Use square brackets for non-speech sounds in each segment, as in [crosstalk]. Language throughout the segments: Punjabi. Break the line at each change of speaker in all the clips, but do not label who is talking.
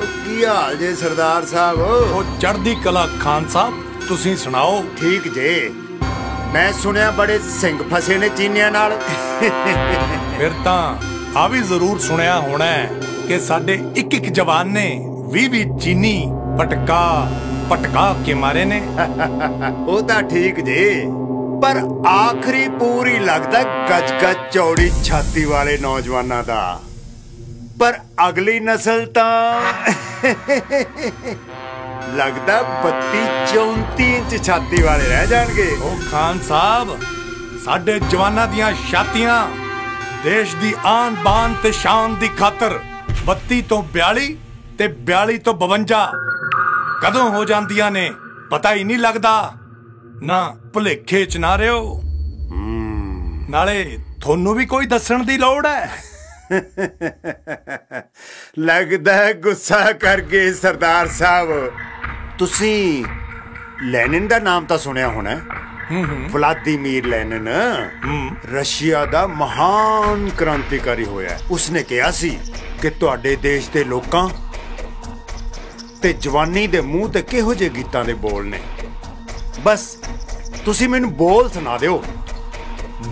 ਉਹ ਕੀ ਹਾਲ ਜੇ ਸਰਦਾਰ ਸਾਹਿਬ?
ਉਹ ਚੜ੍ਹਦੀ ਕਲਾ ਖਾਨ ਸਾਹਿਬ ਤੁਸੀਂ ਸੁਣਾਓ?
ਠੀਕ ਜੇ। ਮੈਂ ਸੁਣਿਆ ਬੜੇ ਸਿੰਘ ਫਸੇ ਨੇ ਚੀਨੀਆਂ ਨਾਲ।
ਫਿਰ ਤਾਂ ਆ ਵੀ ਜ਼ਰੂਰ ਸੁਣਿਆ ਹੋਣਾ ਕਿ ਸਾਡੇ ਇੱਕ ਇੱਕ ਜਵਾਨ ਨੇ 20 20 ਚੀਨੀ ਪਟਕਾ ਪਟਕਾ ਕੇ ਮਾਰੇ ਨੇ।
ਉਹ ਤਾਂ ਠੀਕ ਜੇ। ਪਰ ਆਖਰੀ ਪੂਰੀ ਲੱਗਦਾ ਗੱਜ ਗੱਜ ਚੌੜੀ ਛਾਤੀ ਵਾਲੇ ਨੌਜਵਾਨਾਂ ਦਾ। ਪਰ ਅਗਲੀ ਨਸਲ ਤਾਂ ਲੱਗਦਾ 32 34 ਇੰਚ ਛਾਤੀ ਵਾਲੇ ਰਹਿ ਜਾਣਗੇ।
ਉਹ ਖਾਨ ਸਾਹਿਬ, ਸਾਡੇ ਜਵਾਨਾਂ ਦੀਆਂ ਛਾਤੀਆਂ ਦੇਸ਼ ਦੀ ਆਨ ਬਾਨ ਤੇ ਸ਼ਾਨ ਦੀ ਖਾਤਰ 32 ਤੋਂ 42 ਤੇ 42 ਤੋਂ 52 ਕਦੋਂ ਹੋ ਜਾਂਦੀਆਂ ਨੇ ਪਤਾ ਹੀ ਨਹੀਂ ਲੱਗਦਾ। ਨਾ ਭੁਲੇਖੇ ਚ ਨਾ ਰਿਓ। ਨਾਲੇ ਤੁਹਾਨੂੰ ਵੀ ਕੋਈ ਦੱਸਣ ਦੀ ਲੋੜ ਹੈ [laughs]
ਲੱਗਦਾ ਹੈ ਗੁੱਸਾ ਕਰ ਗਏ ਸਰਦਾਰ ਸਾਹਿਬ। ਤੁਸੀਂ ਲੈਨਿਨ ਦਾ ਨਾਮ ਤਾਂ ਸੁਣਿਆ ਹੋਣਾ ਵਲਾਦੀਮੀਰ ਲੈਨਿਨ। ਰਸ਼ੀਆ ਦਾ ਮਹਾਨ ਕ੍ਰਾਂਤੀਕਾਰੀ ਹੋਇਆ। ਉਸਨੇ ਕਿਹਾ ਸੀ ਕਿ ਤੁਹਾਡੇ ਦੇਸ਼ ਦੇ ਲੋਕਾਂ ਤੇ ਜਵਾਨੀ ਦੇ ਮੂੰਹ ਤੇ ਕਿਹੋ ਜਿਹੇ ਗੀਤਾਂ ਦੇ ਬੋਲ ਨੇ। ਬਸ ਤੁਸੀਂ ਮੈਨੂੰ ਬੋਲ ਸੁਣਾ ਦਿਓ।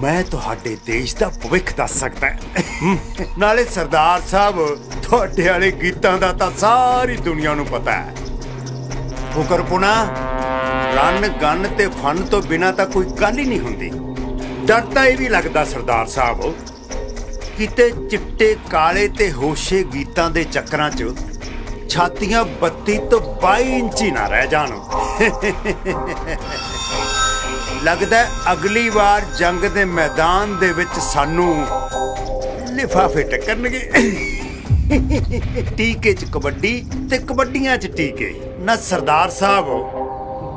ਮੈਂ ਤੁਹਾਡੇ ਦੇਸ਼ ਦਾ ਭਵਿੱਖ ਦੱਸ ਸਕਦਾ ਹਾਂ। ਨਾਲੇ ਸਰਦਾਰ ਸਾਹਿਬ ਤੁਹਾਡੇ ਵਾਲੇ ਗੀਤਾਂ ਦਾ ਤਾਂ ਸਾਰੀ ਦੁਨੀਆ ਨੂੰ ਪਤਾ ਹੈ। ਫੁਕਰਪੁਣਾ ਰਨ ਗਨ ਤੇ ਫਨ ਤੋਂ ਬਿਨਾ ਤਾਂ ਕੋਈ ਗੱਲ ਹੀ ਨਹੀਂ ਹੁੰਦੀ। ਡਰ ਤਾਂ ਇਹ ਵੀ ਲੱਗਦਾ ਸਰਦਾਰ ਸਾਹਿਬ ਕਿਤੇ ਚਿੱਟੇ ਕਾਲੇ ਤੇ ਹੋਸ਼ੇ ਗੀਤਾਂ ਦੇ ਚੱਕਰਾਂ 'ਚ ਛਾਤੀਆਂ 32 ਤੋਂ 22 ਇੰਚੀ ਨਾ ਰਹਿ ਜਾਣ। ਲੱਗਦਾ ਅਗਲੀ ਵਾਰ ਜੰਗ ਦੇ ਮੈਦਾਨ ਦੇ ਵਿੱਚ ਸਾਨੂੰ ਲਿਫਾਫੇ ਟੱਕਰਨਗੇ ਟੀਕੇ 'ਚ ਕਬੱਡੀ ਤੇ ਕਬੱਡੀਆਂ 'ਚ ਟੀਕੇ। ਨਾ ਸਰਦਾਰ ਸਾਹਿਬ,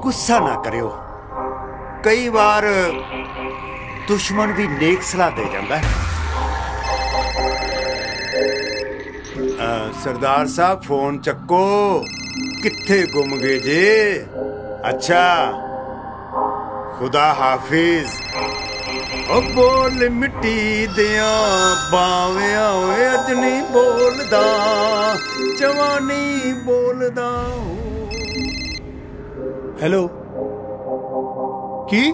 ਗੁੱਸਾ ਨਾ ਕਰਿਓ। ਕਈ ਵਾਰ ਦੁਸ਼ਮਣ ਵੀ ਨੇਕ ਸਲਾਹ ਦੇ ਜਾਂਦਾ ਹੈ। ਸਰਦਾਰ ਸਾਹਿਬ, ਫੋਨ ਚੱਕੋ। ਕਿੱਥੇ ਗੁੰਮ ਗਏ ਜੇ? ਅੱਛਾ। ਖੁਦਾ ਹਾਫਿਜ਼। ਓ ਬੋਲ ਮਿੱਟੀ ਦਿਆਂ ਬਾਵਿਆਂ ਓਏ ਅੱਜ ਨਹੀਂ ਬੋਲਦਾ ਜਵਾਨੀ ਬੋਲਦਾ।
ਹੈਲੋ। ਕੀ?